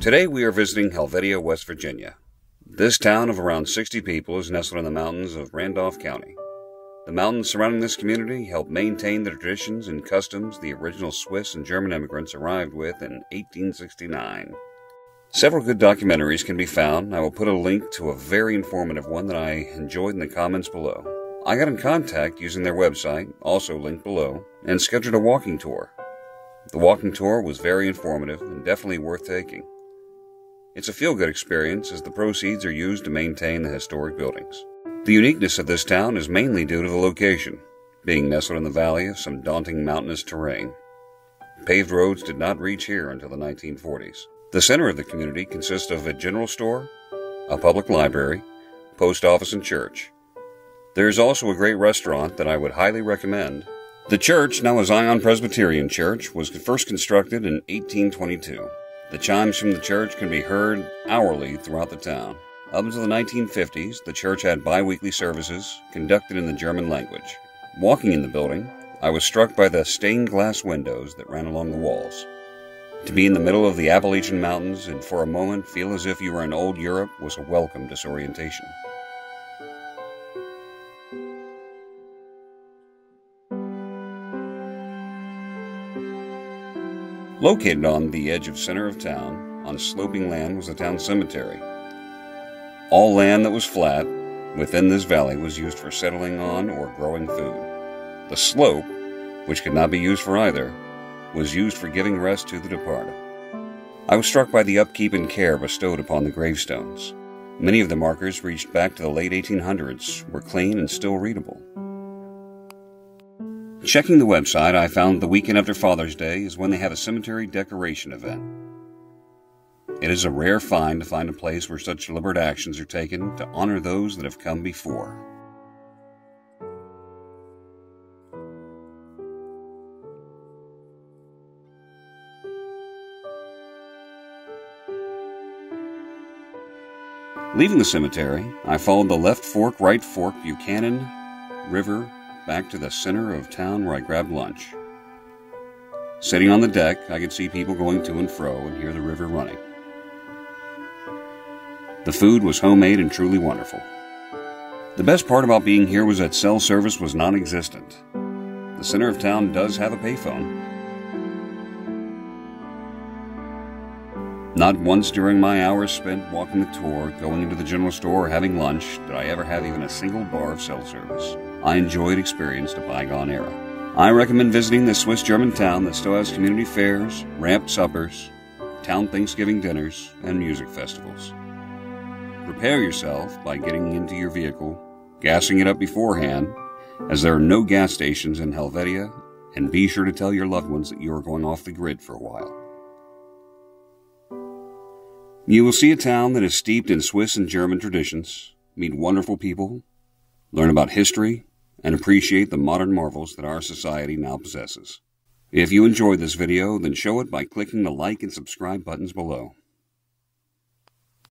Today we are visiting Helvetia, West Virginia. This town of around 60 people is nestled in the mountains of Randolph County. The mountains surrounding this community help maintain the traditions and customs the original Swiss and German immigrants arrived with in 1869. Several good documentaries can be found. I will put a link to a very informative one that I enjoyed in the comments below. I got in contact using their website, also linked below, and scheduled a walking tour. The walking tour was very informative and definitely worth taking. It's a feel good experience as the proceeds are used to maintain the historic buildings. The uniqueness of this town is mainly due to the location, being nestled in the valley of some daunting mountainous terrain. Paved roads did not reach here until the 1940s. The center of the community consists of a general store, a public library, post office, and church. There is also a great restaurant that I would highly recommend. The church, now a Zion Presbyterian Church, was first constructed in 1822. The chimes from the church can be heard hourly throughout the town. Up until the 1950s, the church had bi weekly services conducted in the German language. Walking in the building, I was struck by the stained glass windows that ran along the walls. To be in the middle of the Appalachian Mountains and for a moment feel as if you were in old Europe was a welcome disorientation. Located on the edge of center of town, on sloping land was the town cemetery. All land that was flat within this valley was used for settling on or growing food. The slope, which could not be used for either, was used for giving rest to the departed. I was struck by the upkeep and care bestowed upon the gravestones. Many of the markers reached back to the late 1800s, were clean and still readable. Checking the website, I found the weekend after Father's Day is when they have a cemetery decoration event. It is a rare find to find a place where such deliberate actions are taken to honor those that have come before. Leaving the cemetery, I followed the left fork, right fork Buckhannon River back to the center of town where I grabbed lunch. Sitting on the deck, I could see people going to and fro and hear the river running. The food was homemade and truly wonderful. The best part about being here was that cell service was non existent. The center of town does have a payphone. Not once during my hours spent walking the tour, going into the general store, or having lunch did I ever have even a single bar of cell service. I enjoyed experienced a bygone era. I recommend visiting this Swiss German town that still has community fairs, ramped suppers, town Thanksgiving dinners, and music festivals. Prepare yourself by getting into your vehicle, gassing it up beforehand, as there are no gas stations in Helvetia, and be sure to tell your loved ones that you are going off the grid for a while. You will see a town that is steeped in Swiss and German traditions, meet wonderful people, learn about history, and appreciate the modern marvels that our society now possesses. If you enjoyed this video, then show it by clicking the like and subscribe buttons below.